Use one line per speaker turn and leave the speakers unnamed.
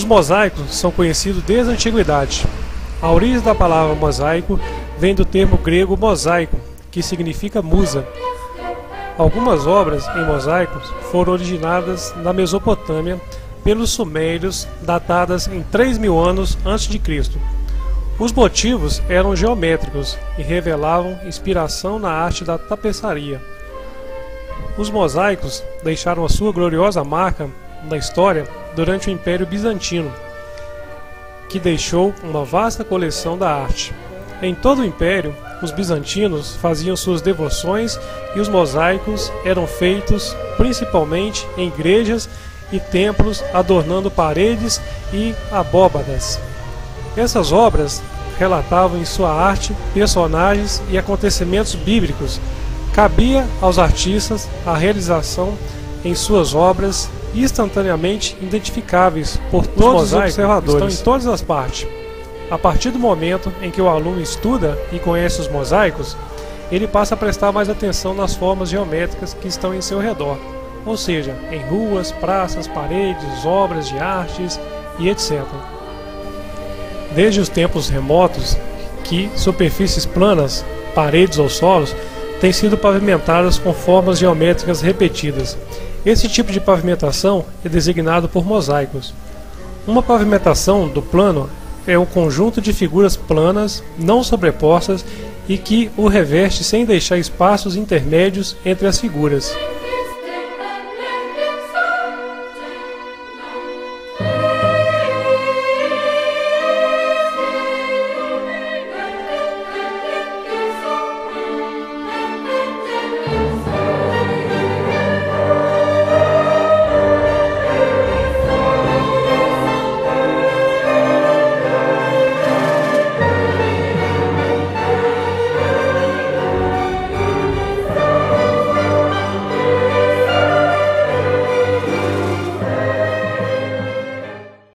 Os mosaicos são conhecidos desde a antiguidade. A origem da palavra mosaico vem do termo grego mosaico, que significa musa. Algumas obras em mosaicos foram originadas na Mesopotâmia pelos sumérios, datadas em 3 mil anos antes de Cristo. Os motivos eram geométricos e revelavam inspiração na arte da tapeçaria. Os mosaicos deixaram a sua gloriosa marca na história durante o Império Bizantino, que deixou uma vasta coleção da arte. Em todo o Império, os bizantinos faziam suas devoções e os mosaicos eram feitos principalmente em igrejas e templos, adornando paredes e abóbadas. Essas obras relatavam em sua arte personagens e acontecimentos bíblicos. Cabia aos artistas a realização em suas obras instantaneamente identificáveis por todos os observadores. Estão em todas as partes. A partir do momento em que o aluno estuda e conhece os mosaicos, ele passa a prestar mais atenção nas formas geométricas que estão em seu redor, ou seja, em ruas, praças, paredes, obras de artes e etc. Desde os tempos remotos, que superfícies planas, paredes ou solos, têm sido pavimentadas com formas geométricas repetidas. Esse tipo de pavimentação é designado por mosaicos. Uma pavimentação do plano é um conjunto de figuras planas, não sobrepostas e que o reveste sem deixar espaços intermédios entre as figuras.